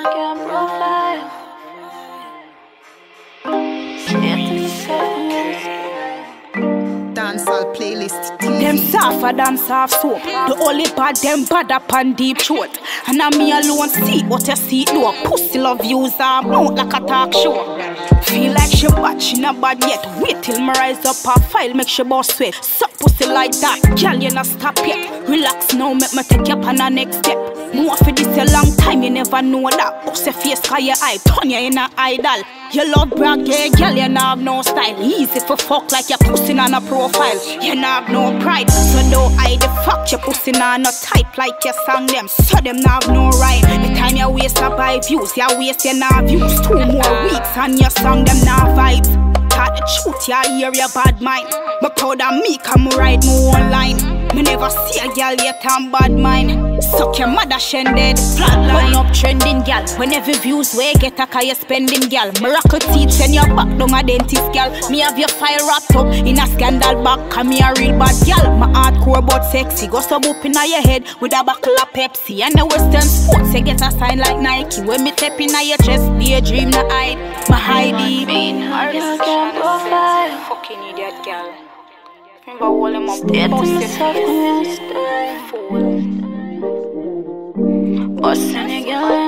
Instagram profile. Dancehall playlist Them suffer than soft soap. The only bad them bad up and deep throat. And I me alone see what you see. A pussy love you. I'm mouth like a talk show. Feel like she bad, she not bad yet. Wait till me rise up her file, make she boss sweat. Suck pussy like that, girl you not stop yet. Relax now, make me take you up on the next step. Know for this a long time, you never know that. Bust your face, cause your eye, turn you in a idol. You love brag, yeah, girl, you not have no style. Easy for fuck like your pussy on a profile. You not have no pride, so don't hide the fuck. Your pussy not no type like your song them. So them not have no right. The time you waste to buy views, you waste your not views. Two more weeks and your song them not vibes. Talk the truth, you hear your bad mind. But proud of me, come ride me online. Me never see a girl yet I'm bad mind. Suck your mother Shen Dead. Flatline up trending gal. Whenever views where get a car you spending gal. Miracle teeth send your back down a dentist gal. Me have your file wrapped up in a scandal bag. Cause me a real bad gal. My hardcore but sexy. Go sub up in your head with a buckle of Pepsi. And the Western sports you get a sign like Nike. When me tap in your chest, daydream the hide. My. Instagram profile. Fucking idiot gal. Remember all them up Status of Insta. fool. Bustin' a girl